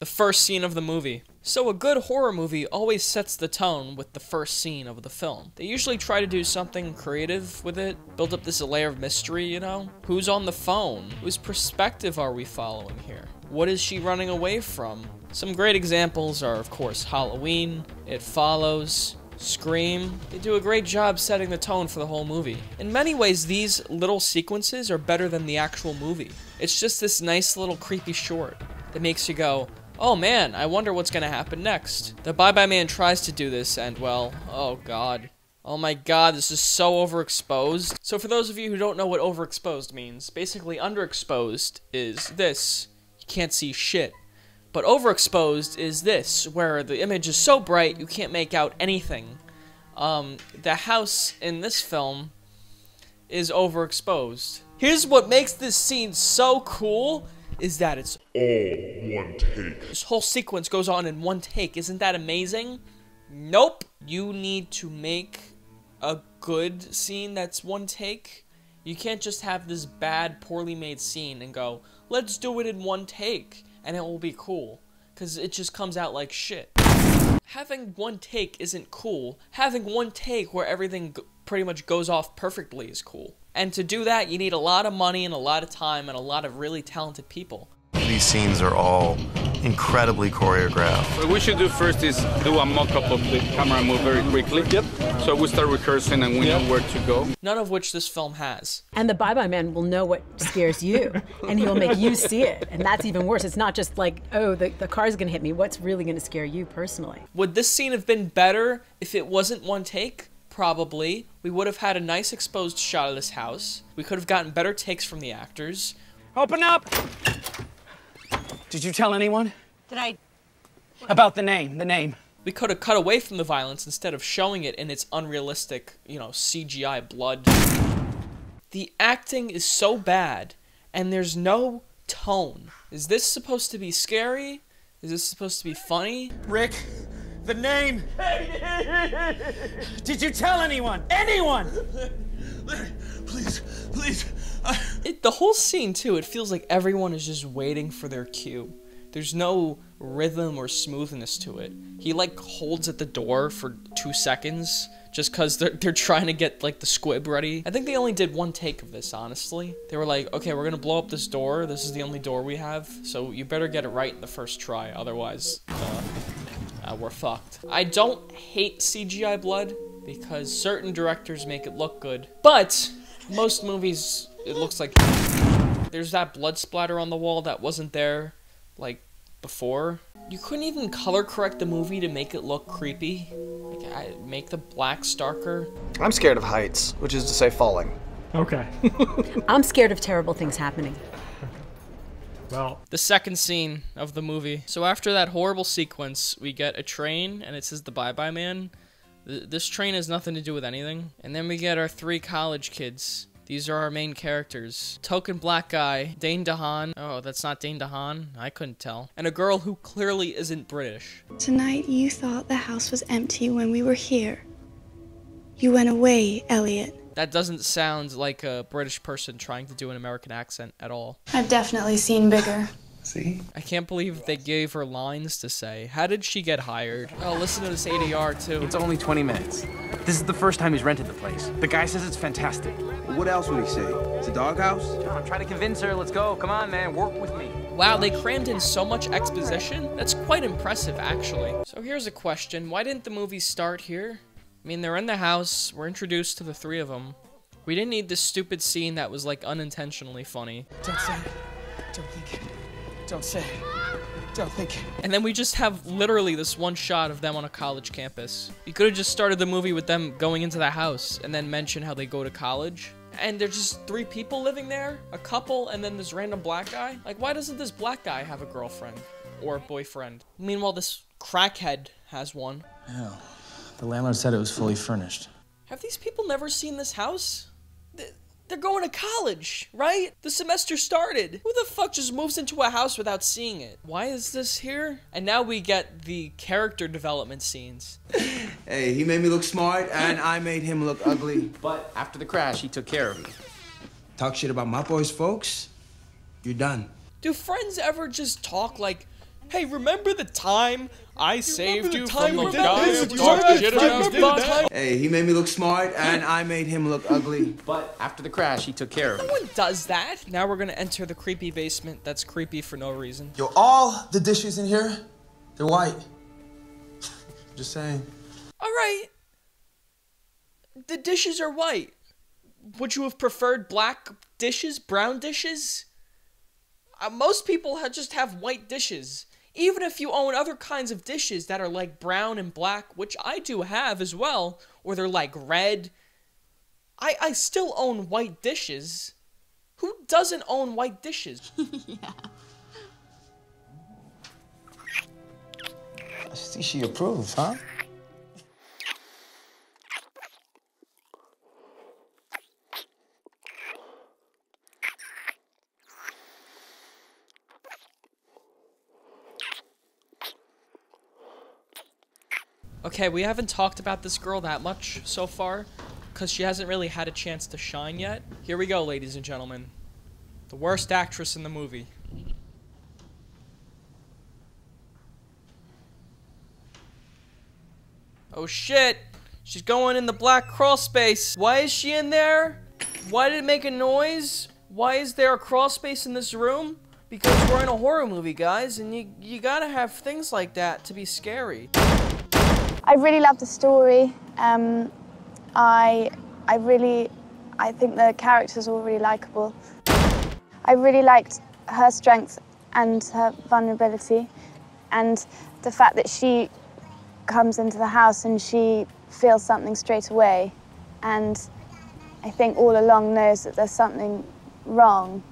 The first scene of the movie. So a good horror movie always sets the tone with the first scene of the film. They usually try to do something creative with it, build up this layer of mystery, you know? Who's on the phone? Whose perspective are we following here? What is she running away from? Some great examples are, of course, Halloween, It Follows, Scream. They do a great job setting the tone for the whole movie. In many ways, these little sequences are better than the actual movie. It's just this nice little creepy short that makes you go, oh man, I wonder what's gonna happen next. The Bye Bye Man tries to do this, and well, oh god. Oh my god, this is so overexposed. So for those of you who don't know what overexposed means, basically underexposed is this. You can't see shit. But overexposed is this, where the image is so bright you can't make out anything. Um, the house in this film is overexposed. Here's what makes this scene so cool is that it's all one take. This whole sequence goes on in one take. Isn't that amazing? Nope. You need to make a good scene that's one take. You can't just have this bad, poorly made scene and go, let's do it in one take and it will be cool. Because it just comes out like shit. Having one take isn't cool. Having one take where everything pretty much goes off perfectly is cool. And to do that, you need a lot of money and a lot of time and a lot of really talented people. These scenes are all incredibly choreographed. What we should do first is do a mock-up of the camera move very quickly. Yep. So we start rehearsing and we yep. know where to go. None of which this film has. And the Bye Bye Man will know what scares you, and he will make you see it. And that's even worse. It's not just like, oh, the, the car's gonna hit me. What's really gonna scare you personally? Would this scene have been better if it wasn't one take? Probably. We would have had a nice exposed shot of this house. We could have gotten better takes from the actors. Open up! Did you tell anyone? Did I? About the name, the name. We could have cut away from the violence instead of showing it in its unrealistic, you know, CGI blood. The acting is so bad, and there's no tone. Is this supposed to be scary? Is this supposed to be funny? Rick, the name. Did you tell anyone? Anyone? Larry, please, please. I... It, the whole scene too. It feels like everyone is just waiting for their cue. There's no rhythm or smoothness to it. He like holds at the door for two seconds just because they're, they're trying to get like the squib ready. I think they only did one take of this, honestly. They were like, okay, we're gonna blow up this door. This is the only door we have, so you better get it right in the first try, otherwise, uh, uh, we're fucked. I don't hate CGI blood because certain directors make it look good, but most movies, it looks like there's that blood splatter on the wall that wasn't there, like, before. You couldn't even color correct the movie to make it look creepy. Like, I, make the blacks darker. I'm scared of heights, which is to say falling. Okay. I'm scared of terrible things happening. Well, the second scene of the movie. So after that horrible sequence, we get a train and it says the Bye Bye Man. Th this train has nothing to do with anything. And then we get our three college kids. These are our main characters. Token black guy, Dane DeHaan. Oh, that's not Dane DeHaan. I couldn't tell. And a girl who clearly isn't British. Tonight you thought the house was empty when we were here. You went away, Elliot. That doesn't sound like a British person trying to do an American accent at all. I've definitely seen bigger. See? I can't believe they gave her lines to say. How did she get hired? Oh, listen to this ADR too. It's only 20 minutes. This is the first time he's rented the place. The guy says it's fantastic. What else would he say? It's a doghouse? I'm trying to convince her. Let's go. Come on, man. Work with me. Wow, they crammed in so much exposition. That's quite impressive, actually. So here's a question. Why didn't the movie start here? I mean, they're in the house. We're introduced to the three of them. We didn't need this stupid scene that was, like, unintentionally funny. Don't say. Don't think. Don't say. Don't think. And then we just have literally this one shot of them on a college campus. You could have just started the movie with them going into the house and then mention how they go to college. And there's just three people living there, a couple, and then this random black guy. Like, why doesn't this black guy have a girlfriend or a boyfriend? Meanwhile, this crackhead has one. Hell. The landlord said it was fully furnished. Have these people never seen this house? They're going to college, right? The semester started. Who the fuck just moves into a house without seeing it? Why is this here? And now we get the character development scenes. hey, he made me look smart, and I made him look ugly. But after the crash, he took care of me. Talk shit about my boys, folks, you're done. Do friends ever just talk like, Hey, remember the time I saved you time from the we guy who talked shit about we did Bob? that? Hey, he made me look smart, and I made him look ugly. But after the crash, he took care of No one does that. Now we're gonna enter the creepy basement that's creepy for no reason. Yo, all the dishes in here, they're white. Just saying. Alright. The dishes are white. Would you have preferred black dishes, brown dishes? Uh, most people ha- just have white dishes. Even if you own other kinds of dishes that are like brown and black, which I do have as well, or they're like red, I, I still own white dishes. Who doesn't own white dishes? I see she approves, huh? Okay, we haven't talked about this girl that much so far, because she hasn't really had a chance to shine yet. Here we go, ladies and gentlemen. The worst actress in the movie. Oh shit! She's going in the black crawl space. Why is she in there? Why did it make a noise? Why is there a crawl space in this room? Because we're in a horror movie, guys, and you, you gotta have things like that to be scary. I really love the story. Um, I, I really, I think the characters were really likable. I really liked her strength and her vulnerability, and the fact that she comes into the house and she feels something straight away, and I think all along knows that there's something wrong.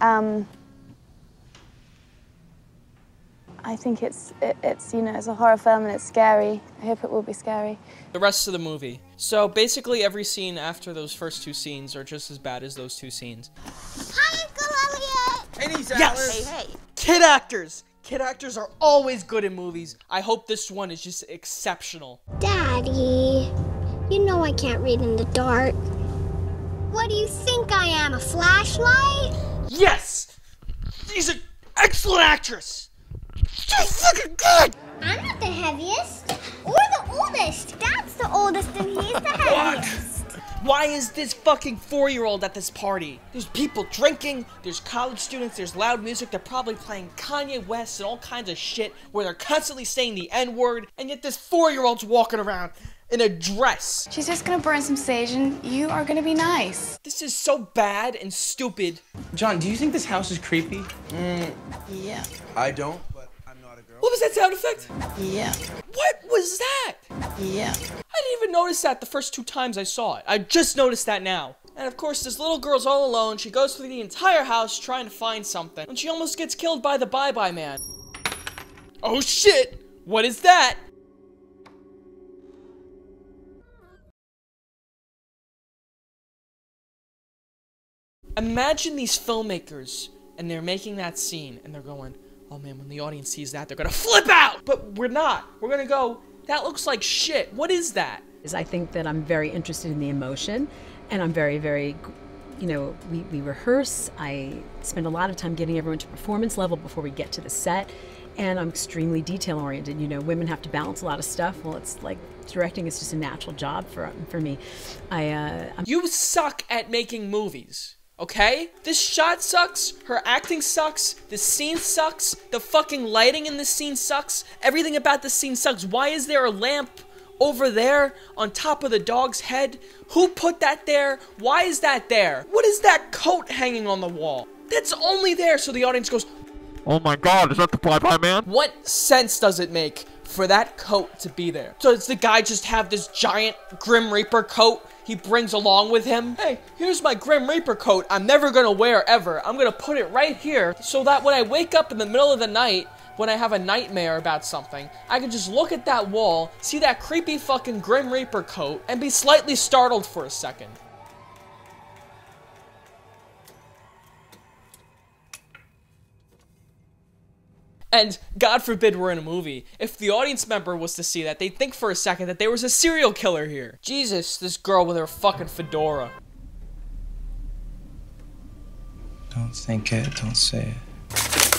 Um, I think it's it, it's you know it's a horror film and it's scary. I hope it will be scary. the rest of the movie. So basically, every scene after those first two scenes are just as bad as those two scenes. Hi, Uncle Elliot. Hey, yes! Hey, hey. Kid actors! Kid actors are always good in movies. I hope this one is just exceptional. Daddy, you know I can't read in the dark. What do you think I am, a flashlight? Yes! She's an excellent actress! She's fucking good! I'm not the heaviest or the oldest. Dad's the oldest and he's the heaviest. What? Why is this fucking four year old at this party? There's people drinking, there's college students, there's loud music, they're probably playing Kanye West and all kinds of shit where they're constantly saying the N word, and yet this four year old's walking around in a dress. She's just gonna burn some sage and you are gonna be nice. This is so bad and stupid. John, do you think this house is creepy? Mm, Yeah. I don't, What was that sound effect? Yeah. What was that? Yeah. I didn't even notice that the first two times I saw it. I just noticed that now. And of course, this little girl's all alone. She goes through the entire house trying to find something. And she almost gets killed by the Bye Bye Man. Oh shit! What is that? Imagine these filmmakers and they're making that scene and they're going, oh man, when the audience sees that, they're gonna flip out! But we're not. We're gonna go, that looks like shit. What is that? is I think that I'm very interested in the emotion and I'm very, very, you know, we, we rehearse. I spend a lot of time getting everyone to performance level before we get to the set. And I'm extremely detail oriented. You know, women have to balance a lot of stuff. Well, it's like directing is just a natural job for, for me. I, uh, I'm You suck at making movies. Okay? This shot sucks, her acting sucks, the scene sucks, the fucking lighting in this scene sucks, everything about this scene sucks. Why is there a lamp over there on top of the dog's head? Who put that there? Why is that there? What is that coat hanging on the wall? That's only there so the audience goes, Oh my god, is that the Bye Man? What sense does it make for that coat to be there? So does the guy just have this giant Grim Reaper coat he brings along with him? Hey, here's my Grim Reaper coat I'm never gonna wear ever. I'm gonna put it right here so that when I wake up in the middle of the night, when I have a nightmare about something, I can just look at that wall, see that creepy fucking Grim Reaper coat, and be slightly startled for a second. And God forbid we're in a movie. If the audience member was to see that, they'd think for a second that there was a serial killer here. Jesus, this girl with her fucking fedora. Don't think it, don't say it.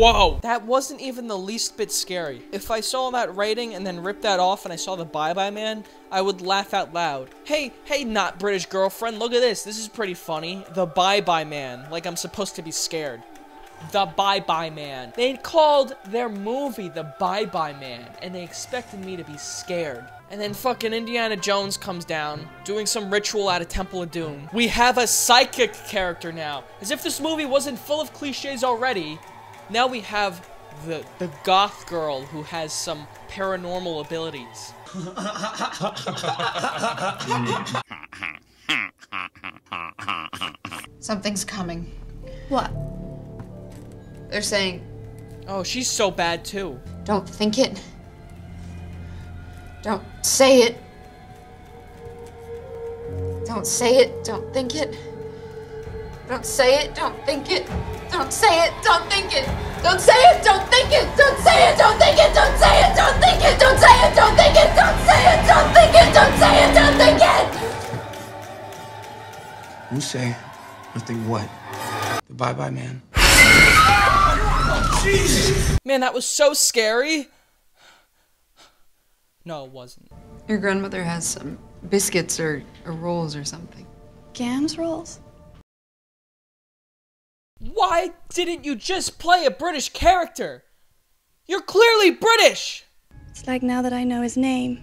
Whoa! That wasn't even the least bit scary. If I saw that writing and then ripped that off and I saw the Bye Bye Man, I would laugh out loud. Hey, hey, not British girlfriend, look at this. This is pretty funny. The Bye Bye Man. Like I'm supposed to be scared. The Bye Bye Man. They called their movie The Bye Bye Man, and they expected me to be scared. And then fucking Indiana Jones comes down, doing some ritual at a Temple of Doom. We have a psychic character now. As if this movie wasn't full of cliches already. Now we have the the goth girl who has some paranormal abilities. Something's coming. What? They're saying, Oh, she's so bad too. don't think it. Don't say it. Don't say it. Don't think it. Don't say it. Don't think it. Don't say it. Don't think it. Don't say it. Don't think it. Don't say it. Don't think it. Don't say it. Don't think it. Don't say it. Don't think it. Don't say it. Don't think it. Don't say it. Don't think it. You say, or think what? The bye bye man. Man, that was so scary. No, it wasn't. Your grandmother has some biscuits or, or rolls or something. Gams rolls? Why didn't you just play a British character? You're clearly British! It's like now that I know his name.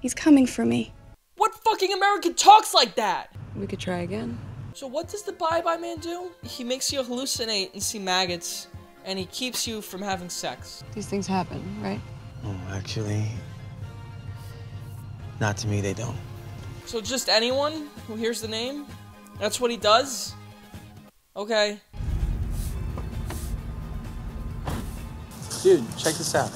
He's coming for me. What fucking American talks like that? We could try again. So what does the Bye Bye Man do? He makes you hallucinate and see maggots, and he keeps you from having sex. These things happen, right? Oh, actually, not to me, they don't. So just anyone who hears the name? That's what he does? Okay. Dude, check this out.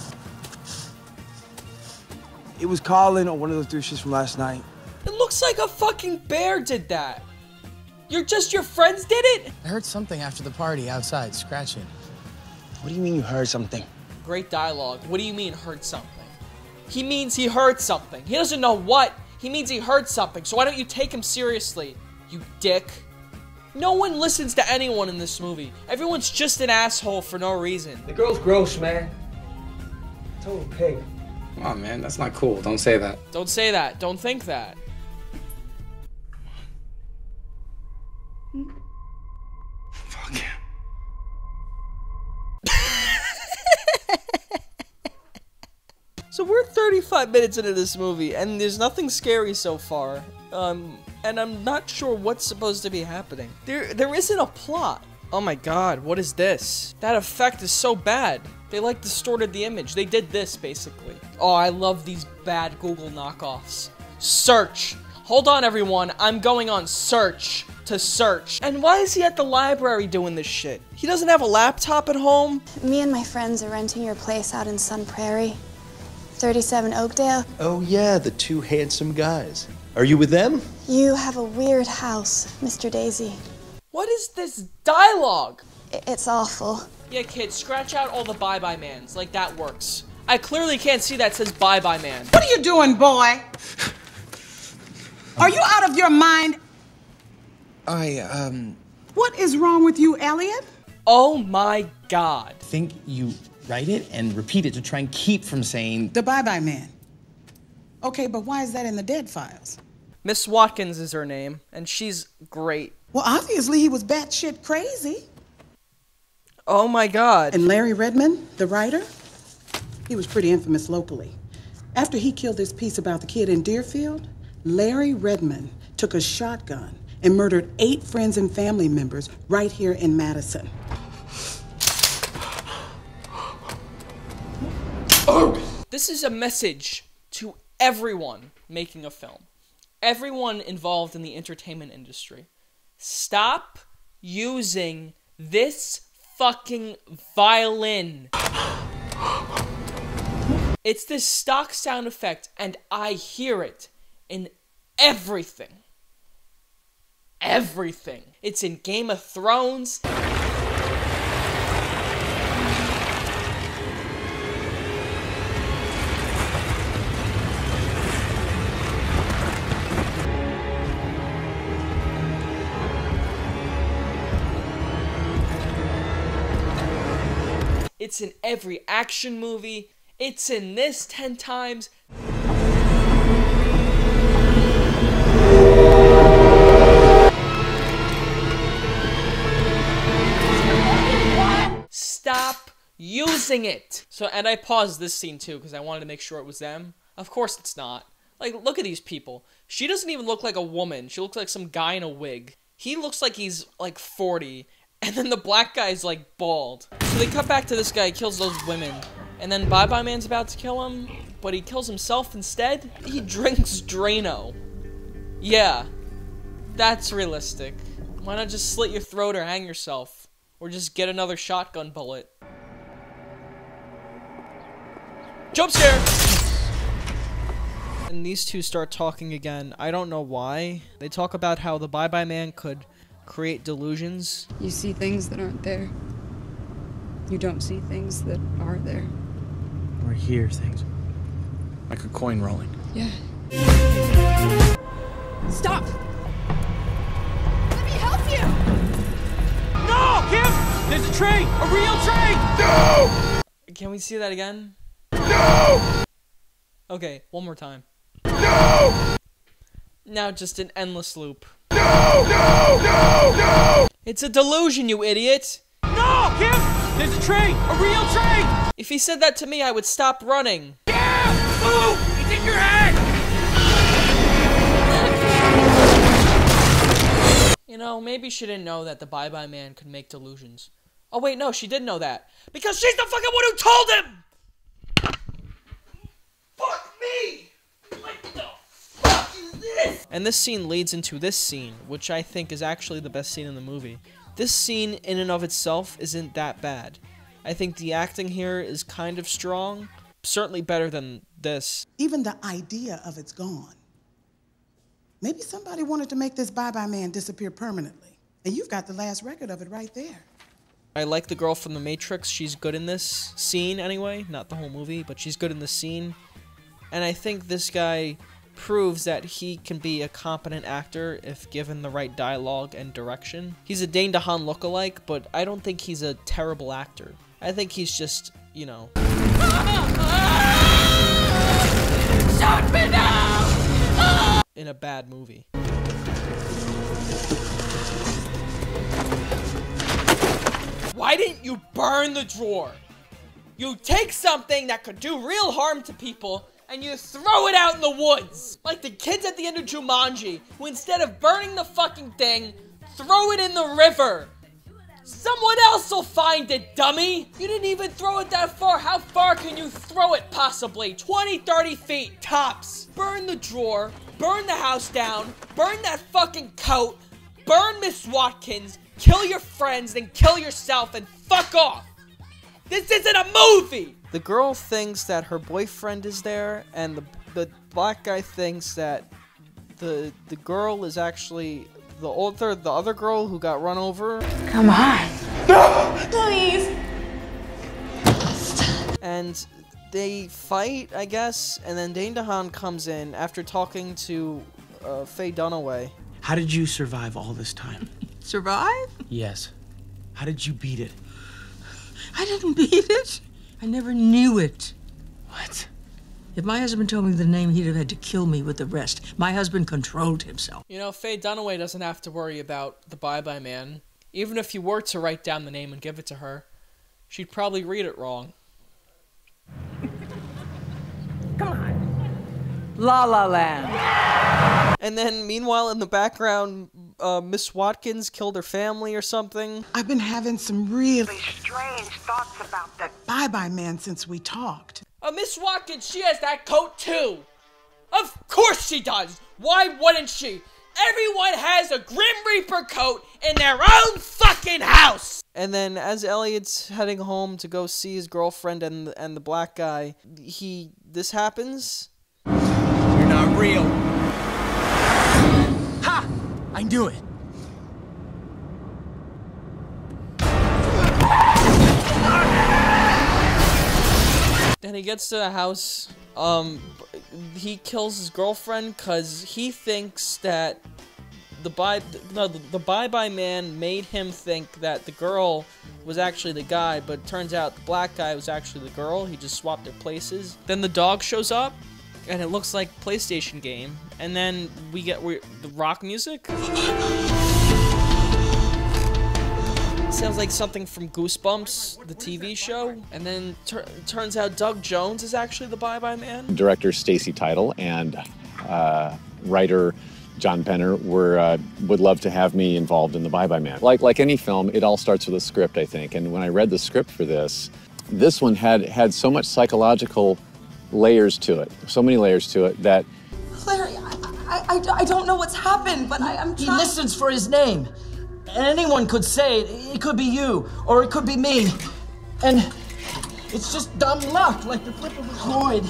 It was Colin or one of those douches from last night. It looks like a fucking bear did that. You're just your friends did it? I heard something after the party outside, scratching. What do you mean you heard something? Great dialogue. What do you mean heard something? He means he heard something. He doesn't know what. He means he heard something. So why don't you take him seriously, you dick? No one listens to anyone in this movie. Everyone's just an asshole for no reason. The girl's gross, man. Total pig. Come on, man. That's not cool. Don't say that. Don't say that. Don't think that. We're 35 minutes into this movie, and there's nothing scary so far. Um, and I'm not sure what's supposed to be happening. There, there isn't a plot. Oh my god, what is this? That effect is so bad. They like distorted the image. They did this, basically. Oh, I love these bad Google knockoffs. Search. Hold on, everyone. I'm going on search to search. And why is he at the library doing this shit? He doesn't have a laptop at home? Me and my friends are renting your place out in Sun Prairie. 37 Oakdale. Oh, yeah, the two handsome guys. Are you with them? You have a weird house, Mr. Daisy. What is this dialogue? It's awful. Yeah, kid, scratch out all the bye bye mans. Like, that works. I clearly can't see that says bye bye man. What are you doing, boy? Are you out of your mind? I, um. What is wrong with you, Elliot? Oh my god. Think you write it and repeat it to try and keep from saying The Bye Bye Man. Okay, but why is that in the dead files? Miss Watkins is her name, and she's great. Well, obviously he was batshit crazy. Oh my god. And Larry Redmon, the writer, he was pretty infamous locally. After he killed this piece about the kid in Deerfield, Larry Redmon took a shotgun and murdered eight friends and family members right here in Madison. This is a message to everyone making a film, everyone involved in the entertainment industry. Stop using this fucking violin. It's this stock sound effect, and I hear it in everything. Everything. It's in Game of Thrones. It's in every action movie. It's in this 10 times. Stop using it. So, and I paused this scene too because I wanted to make sure it was them. Of course it's not. Like, look at these people. She doesn't even look like a woman. She looks like some guy in a wig. He looks like he's like 40. And then the black guy's like bald. So they cut back to this guy, kills those women. And then Bye Bye Man's about to kill him, but he kills himself instead. He drinks Drano. Yeah, that's realistic. Why not just slit your throat or hang yourself? Or just get another shotgun bullet. Jump scare! And these two start talking again. I don't know why. They talk about how the Bye Bye Man could create delusions. You see things that aren't there. You don't see things that are there. Or hear things. Like a coin rolling. Yeah. Stop! Let me help you! No, Kim! There's a train! A real train! No! Can we see that again? No! Okay, one more time. No! Now just an endless loop. No! No! No! No! It's a delusion, you idiot! No, Kim! There's a train! A real train! If he said that to me, I would stop running. Yeah! Move! It's in your head! You know, maybe she didn't know that the Bye Bye Man could make delusions. Oh wait, no, she did know that. Because she's the fucking one who told him! Fuck me! What the fuck is this? And this scene leads into this scene, which I think is actually the best scene in the movie. This scene, in and of itself, isn't that bad. I think the acting here is kind of strong, certainly better than this. Even the idea of it's gone. Maybe somebody wanted to make this Bye Bye Man disappear permanently. And you've got the last record of it right there. I like the girl from The Matrix. She's good in this scene anyway. Not the whole movie, but she's good in the scene. And I think this guy proves that he can be a competent actor if given the right dialogue and direction. He's a Dane DeHaan lookalike, but I don't think he's a terrible actor. I think he's just, you know. Shoot me! In a bad movie. Why didn't you burn the drawer? You take something that could do real harm to people and you throw it out in the woods. Like the kids at the end of Jumanji, who instead of burning the fucking thing, throw it in the river. Someone else will find it, dummy! You didn't even throw it that far. How far can you throw it, possibly? 20, 30 feet, tops. Burn the drawer, burn the house down, burn that fucking coat, burn Miss Watkins, kill your friends, then kill yourself, and fuck off! This isn't a movie! The girl thinks that her boyfriend is there, and the, the black guy thinks that the the girl is actually the older the other girl who got run over. Come on. No! Please. and they fight, I guess, and then Dane DeHaan comes in after talking to uh, Faye Dunaway. How did you survive all this time? Survive? Yes. How did you beat it? I didn't beat it. I never knew it. What? If my husband told me the name, he'd have had to kill me with the rest. My husband controlled himself. You know, Faye Dunaway doesn't have to worry about the Bye Bye Man. Even if you were to write down the name and give it to her, she'd probably read it wrong. Come on. La La Land. And then, meanwhile, in the background, uh, Miss Watkins killed her family or something. I've been having some really strange thoughts about that Bye Bye Man since we talked. Uh, Miss Watkins, she has that coat too. Of course she does. Why wouldn't she? Everyone has a Grim Reaper coat in their own fucking house. And then, as Elliot's heading home to go see his girlfriend and and the black guy, he this happens. You're not real. I knew it. Then he gets to the house. Um, he kills his girlfriend because he thinks that the bye no the, the bye bye man made him think that the girl was actually the guy, but turns out the black guy was actually the girl. He just swapped their places. Then the dog shows up, and it looks like PlayStation game. And then we get we, the rock music. Sounds like something from Goosebumps, the TV show. And then tur- turns out Doug Jones is actually the Bye Bye Man. Director Stacy Title and uh, writer John Penner were uh, would love to have me involved in the Bye Bye Man. Like like any film, it all starts with a script, I think. And when I read the script for this, this one had had so much psychological layers to it, so many layers to it that Larry, I, I, I don't know what's happened, but I, I'm He listens for his name. Anyone could say it. It could be you, or it could be me. And it's just dumb luck, like the flip of a coin.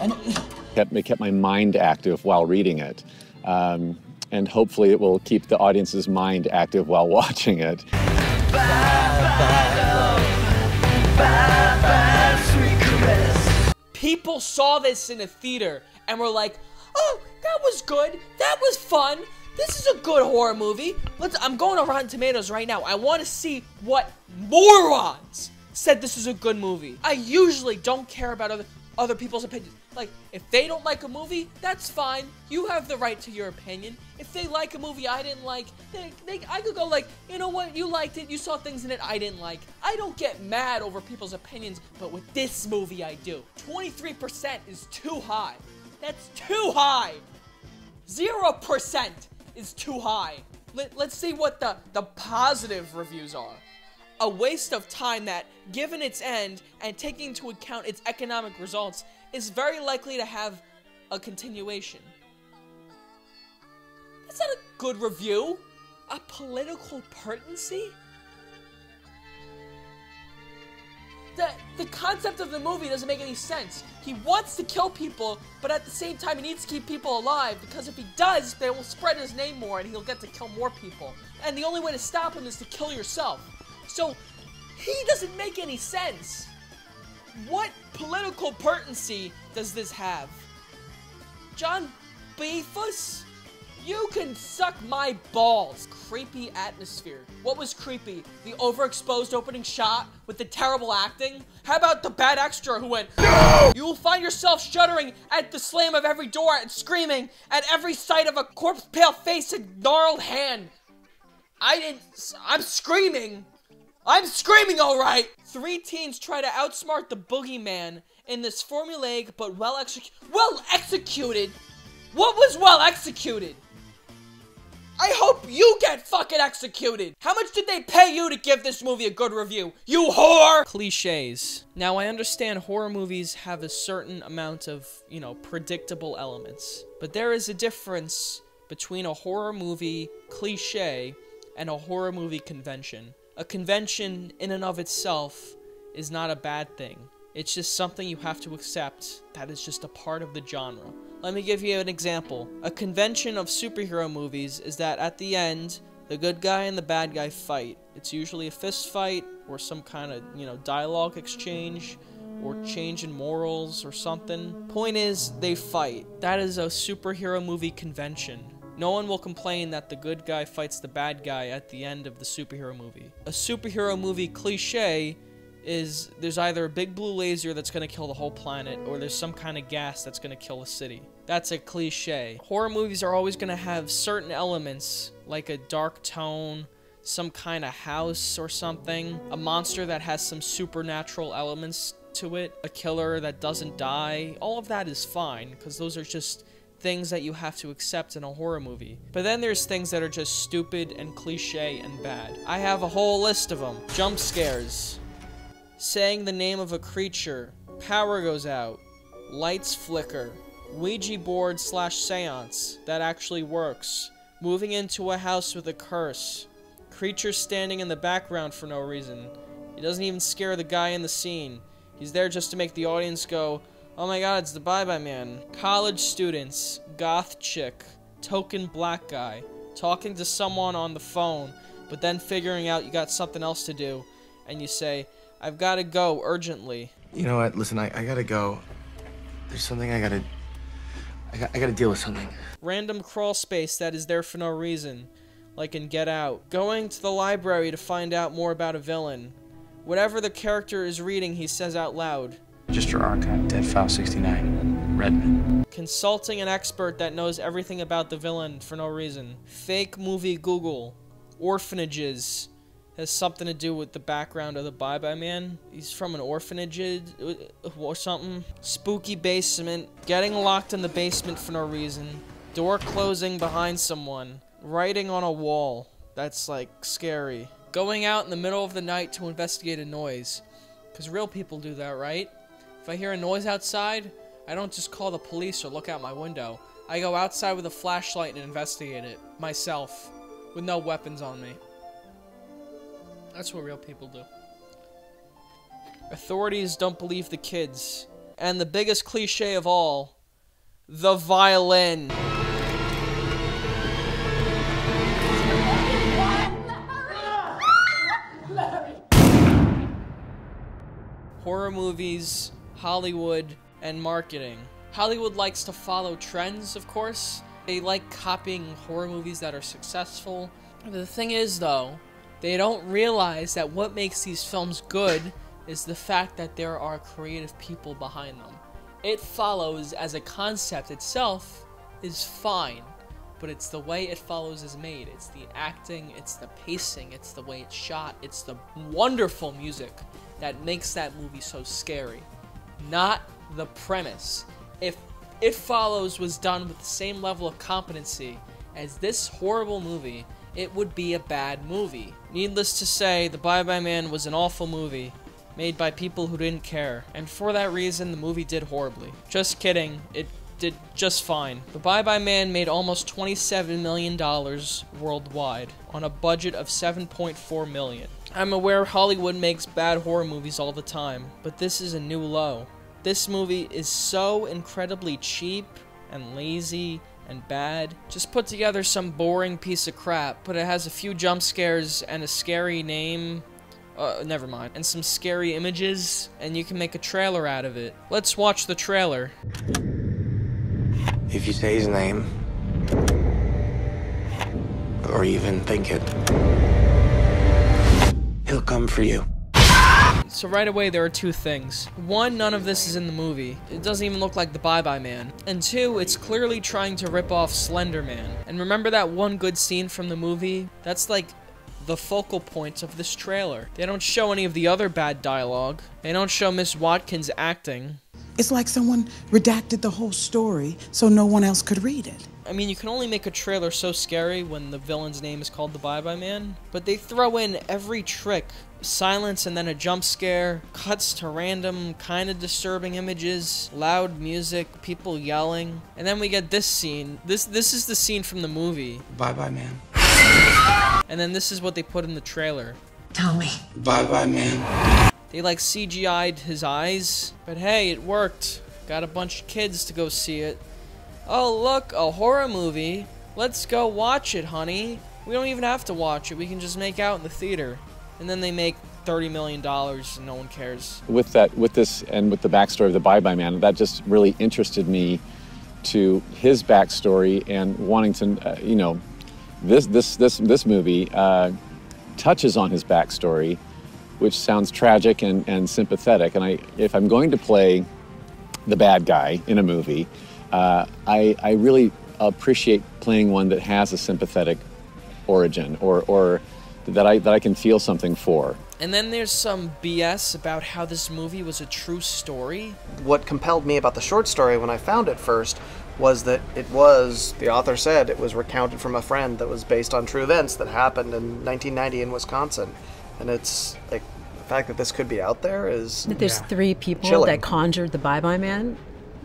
And it kept it kept my mind active while reading it. Um, and hopefully it will keep the audience's mind active while watching it. People saw this in a theater and were like, "Oh, that was good. That was fun. This is a good horror movie." Let's. I'm going over on Rotten Tomatoes right now. I want to see what morons said this is a good movie. I usually don't care about other other people's opinions. Like, if they don't like a movie, that's fine. You have the right to your opinion. If they like a movie I didn't like, they, they, I could go like, you know what, you liked it, you saw things in it I didn't like. I don't get mad over people's opinions, but with this movie I do. 23% is too high. That's too high. 0% is too high. Let, let's see what the, the positive reviews are. A waste of time that, given its end and taking into account its economic results, is very likely to have a continuation. That's not a good review. A political pertinency? The, the concept of the movie doesn't make any sense. He wants to kill people, but at the same time, he needs to keep people alive because if he does, they will spread his name more and he'll get to kill more people. And the only way to stop him is to kill yourself. So, he doesn't make any sense. What political pertinency does this have? John Beefus? You can suck my balls. Creepy atmosphere. What was creepy? The overexposed opening shot with the terrible acting? How about the bad extra who went, No! You will find yourself shuddering at the slam of every door and screaming at every sight of a corpse pale face and gnarled hand. I didn't. I'm screaming. I'm screaming, alright! Three teens try to outsmart the boogeyman in this formulaic but well executed. Well executed? What was well executed? I hope you get fucking executed! How much did they pay you to give this movie a good review? You whore! Cliches. Now, I understand horror movies have a certain amount of, you know, predictable elements. But there is a difference between a horror movie cliche and a horror movie convention. A convention, in and of itself, is not a bad thing. It's just something you have to accept that is just a part of the genre. Let me give you an example. A convention of superhero movies is that at the end, the good guy and the bad guy fight. It's usually a fist fight or some kind of, you know, dialogue exchange or change in morals or something. Point is, they fight. That is a superhero movie convention. No one will complain that the good guy fights the bad guy at the end of the superhero movie. A superhero movie cliche is there's either a big blue laser that's gonna kill the whole planet, or there's some kind of gas that's gonna kill a city. That's a cliche. Horror movies are always gonna have certain elements, like a dark tone, some kind of house or something, a monster that has some supernatural elements to it, a killer that doesn't die. All of that is fine, because those are just things that you have to accept in a horror movie. But then there's things that are just stupid and cliche and bad. I have a whole list of them. Jump scares. Saying the name of a creature. Power goes out. Lights flicker. Ouija board slash seance. That actually works. Moving into a house with a curse. Creature standing in the background for no reason. He doesn't even scare the guy in the scene. He's there just to make the audience go, Oh my god, it's the Bye Bye Man. College students, goth chick, token black guy, talking to someone on the phone, but then figuring out you got something else to do, and you say, I've gotta go urgently. You know what? Listen, I, I gotta go. There's something I gotta. I, got, I gotta deal with something. Random crawl space that is there for no reason, like in Get Out. Going to the library to find out more about a villain. Whatever the character is reading, he says out loud. Just your archive, Dead File 69. Redmon. Consulting an expert that knows everything about the villain for no reason. Fake movie Google. Orphanages. Has something to do with the background of the Bye Bye Man. He's from an orphanage uh, or something. Spooky basement. Getting locked in the basement for no reason. Door closing behind someone. Writing on a wall. That's like scary. Going out in the middle of the night to investigate a noise. Because real people do that, right? If I hear a noise outside, I don't just call the police or look out my window. I go outside with a flashlight and investigate it. Myself. With no weapons on me. That's what real people do. Authorities don't believe the kids. And the biggest cliche of all, the violin. Horror movies, Hollywood, and marketing. Hollywood likes to follow trends, of course. They like copying horror movies that are successful. The thing is, though, they don't realize that what makes these films good is the fact that there are creative people behind them. It follows as a concept itself is fine, but it's the way it follows is made. It's the acting, it's the pacing, it's the way it's shot, it's the wonderful music that makes that movie so scary. Not the premise. If It Follows was done with the same level of competency as this horrible movie, it would be a bad movie. Needless to say, The Bye Bye Man was an awful movie, made by people who didn't care, and for that reason, the movie did horribly. Just kidding, it did just fine. The Bye Bye Man made almost $27 million worldwide on a budget of 7.4 million. I'm aware Hollywood makes bad horror movies all the time, but this is a new low. This movie is so incredibly cheap and lazy and bad. Just put together some boring piece of crap, but it has a few jump scares and a scary name. Uh, never mind. And some scary images, and you can make a trailer out of it. Let's watch the trailer. If you say his name, or even think it, he'll come for you. So right away there are two things. One, none of this is in the movie. It doesn't even look like the Bye Bye Man. And two, it's clearly trying to rip off Slender Man. And remember that one good scene from the movie? That's like the focal point of this trailer. They don't show any of the other bad dialogue. They don't show Miss Watkins acting. It's like someone redacted the whole story so no one else could read it. I mean, you can only make a trailer so scary when the villain's name is called the Bye Bye Man, but they throw in every trick silence and then a jump scare, cuts to random, kind of disturbing images, loud music, people yelling, and then we get this scene. This this is the scene from the movie. Bye bye, man. And then this is what they put in the trailer. Tell me. Bye bye, man. They like CGI'd his eyes, but hey, it worked. Got a bunch of kids to go see it. Oh, look, a horror movie. Let's go watch it, honey. We don't even have to watch it. We can just make out in the theater. And then they make $30 million and no one cares. With that, with this, and with the backstory of the Bye Bye Man, that just really interested me to his backstory and wanting to, uh, you know, this this this this movie uh, touches on his backstory, which sounds tragic and, and sympathetic. And I, if I'm going to play the bad guy in a movie, uh, I, I really appreciate playing one that has a sympathetic origin or, or that, I, that I can feel something for. And then there's some BS about how this movie was a true story. What compelled me about the short story when I found it first was that it was, the author said, it was recounted from a friend that was based on true events that happened in 1990 in Wisconsin. And it's like, the fact that this could be out there is. That there's three people Chilling. that conjured the Bye Bye Man,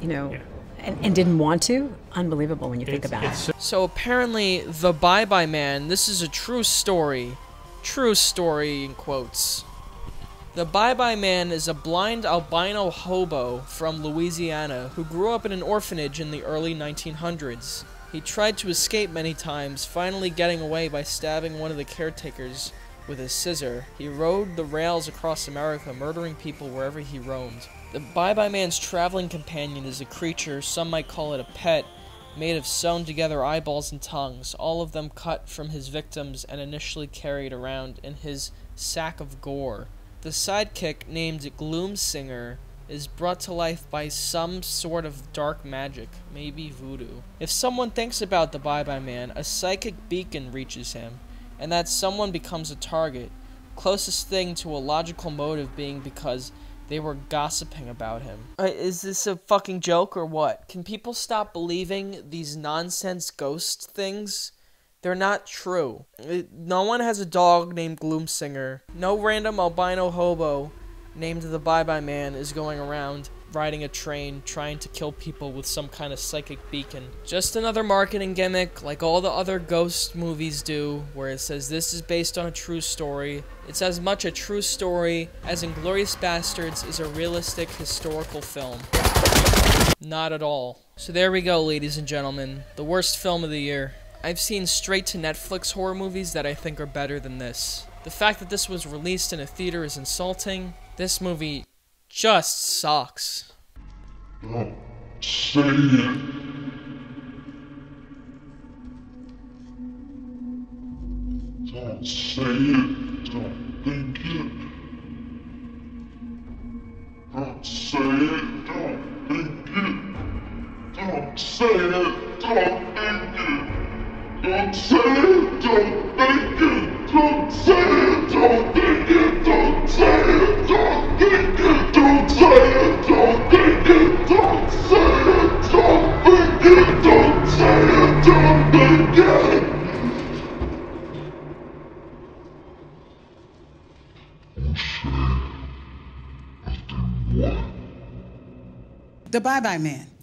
you know, and, and didn't want to. Unbelievable when you think about it. So apparently, the Bye Bye Man, this is a true story. True story, in quotes. The Bye Bye Man is a blind albino hobo from Louisiana who grew up in an orphanage in the early 1900s. He tried to escape many times, finally getting away by stabbing one of the caretakers with his scissor. He rode the rails across America, murdering people wherever he roamed. The Bye Bye Man's traveling companion is a creature, some might call it a pet, made of sewn together eyeballs and tongues, all of them cut from his victims and initially carried around in his sack of gore. The sidekick named Gloomsinger is brought to life by some sort of dark magic, maybe voodoo. If someone thinks about the Bye Bye Man, a psychic beacon reaches him, and that someone becomes a target, closest thing to a logical motive being because they were gossiping about him. Uh, is this a fucking joke or what? Can people stop believing these nonsense ghost things? They're not true. No one has a dog named Gloomsinger. No random albino hobo named the Bye Bye Man is going around riding a train trying to kill people with some kind of psychic beacon. Just another marketing gimmick like all the other ghost movies do, where it says this is based on a true story. It's as much a true story as Inglourious Basterds is a realistic historical film. Not at all. So there we go, ladies and gentlemen. The worst film of the year. I've seen straight to Netflix horror movies that I think are better than this. The fact that this was released in a theater is insulting. This movie just sucks. It. Don't say it. Don't think it. Don't say it. Don't think it. Don't say it. Don't think it. Don't say it. Don't think it. Don't say it. Don't think it. Don't say it. Don't think it. Don't say it. Don't think it. Don't say it. Don't. Don't say it. Don't. The Bye Bye Man.